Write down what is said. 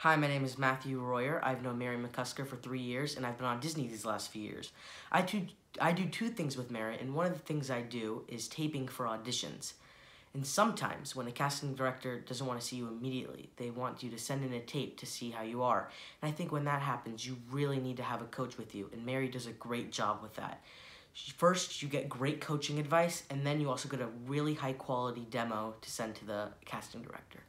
Hi, my name is Matthew Royer. I've known Mary McCusker for three years, and I've been on Disney these last few years. I do, I do two things with Mary, and one of the things I do is taping for auditions. And sometimes, when a casting director doesn't want to see you immediately, they want you to send in a tape to see how you are. And I think when that happens, you really need to have a coach with you, and Mary does a great job with that. First, you get great coaching advice, and then you also get a really high quality demo to send to the casting director.